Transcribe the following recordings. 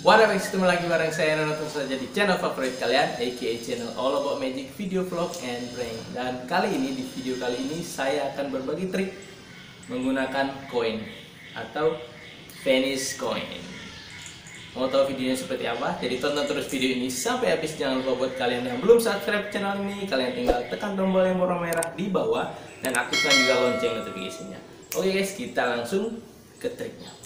What up ketemu lagi bareng saya Nono tentu saja di channel favorit kalian aka channel All About Magic Video Vlog and Prank. Dan kali ini, di video kali ini saya akan berbagi trik menggunakan koin atau Venice Coin Mau tahu videonya seperti apa? Jadi tonton terus video ini sampai habis. Jangan lupa buat kalian yang belum subscribe channel ini Kalian tinggal tekan tombol yang warna merah di bawah Dan aktifkan juga lonceng notifikasinya. Oke guys, kita langsung ke triknya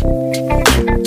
Thank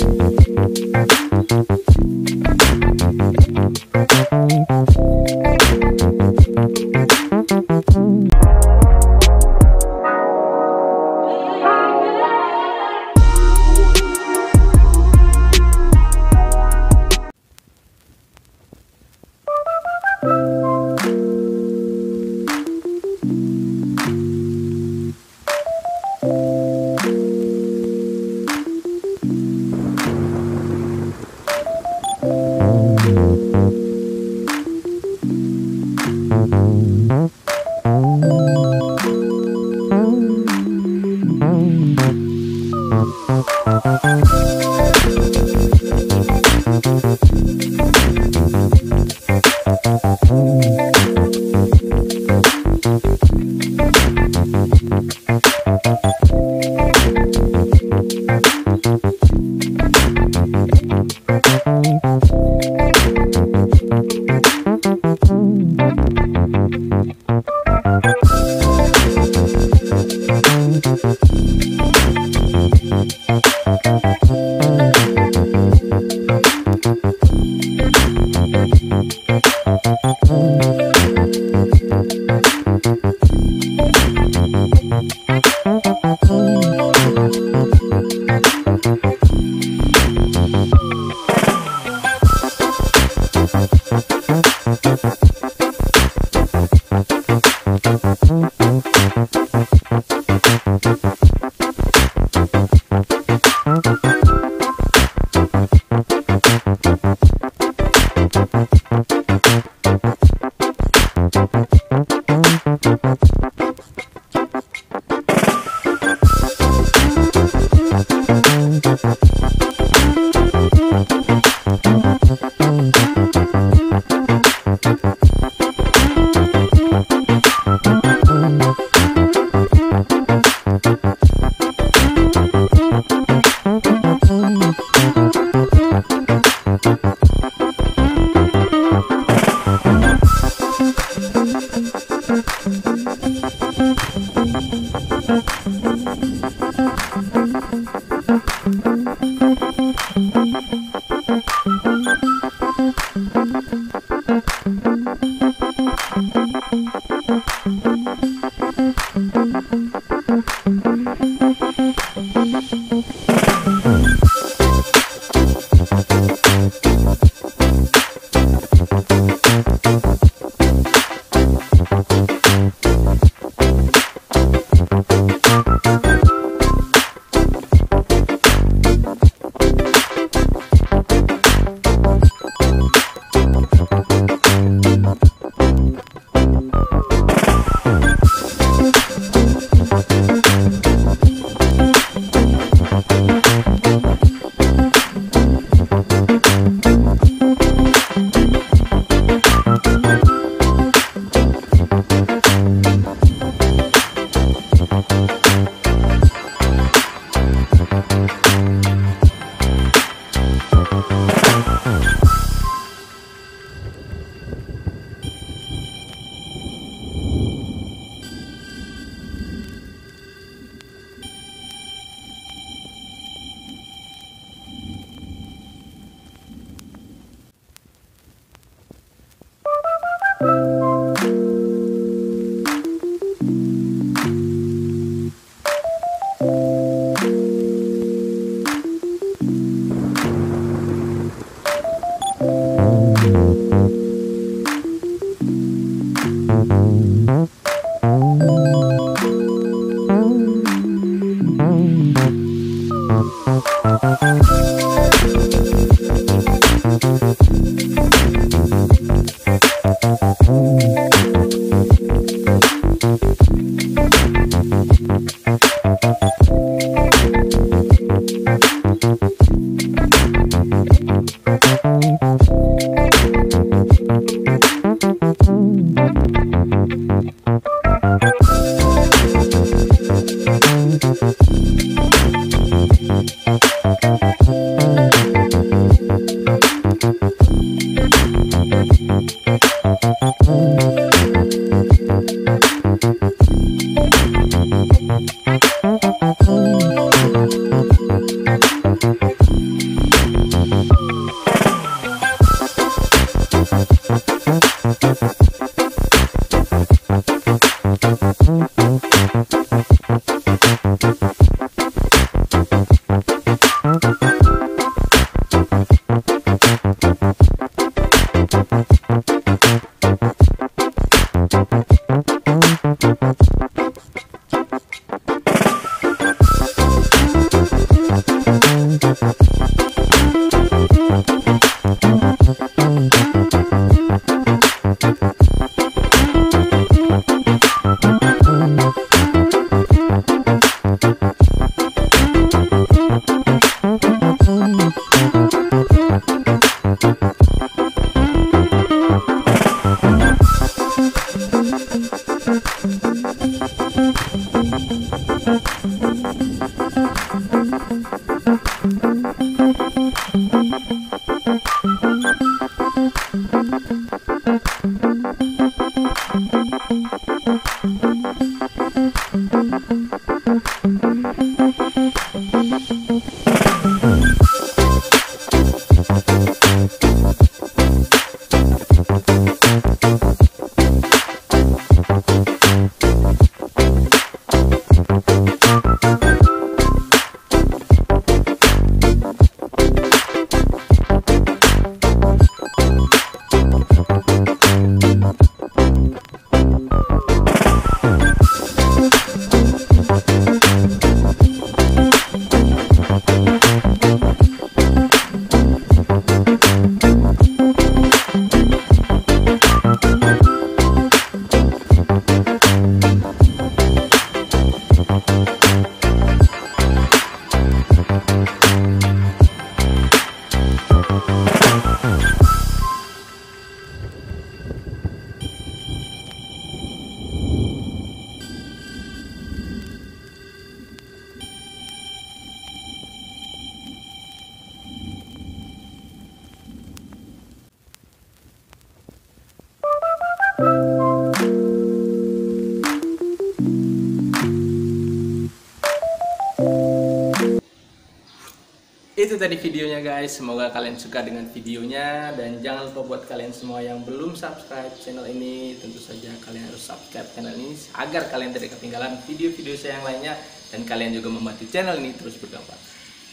Itu tadi videonya guys. Semoga kalian suka dengan videonya. Dan jangan lupa buat kalian semua yang belum subscribe channel ini tentu saja kalian harus subscribe channel ini agar kalian tidak ketinggalan video-video saya yang lainnya. Dan kalian juga membantu channel ini terus berkembang.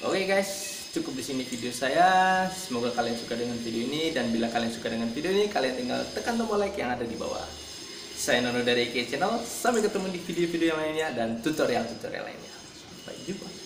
Oke okay guys. Cukup di sini video saya. Semoga kalian suka dengan video ini. Dan bila kalian suka dengan video ini kalian tinggal tekan tombol like yang ada di bawah. Saya Nono dari IK Channel. Sampai ketemu di video-video yang lainnya dan tutorial-tutorial lainnya. Sampai jumpa